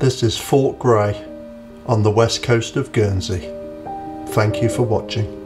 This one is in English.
This is Fort Grey on the west coast of Guernsey. Thank you for watching.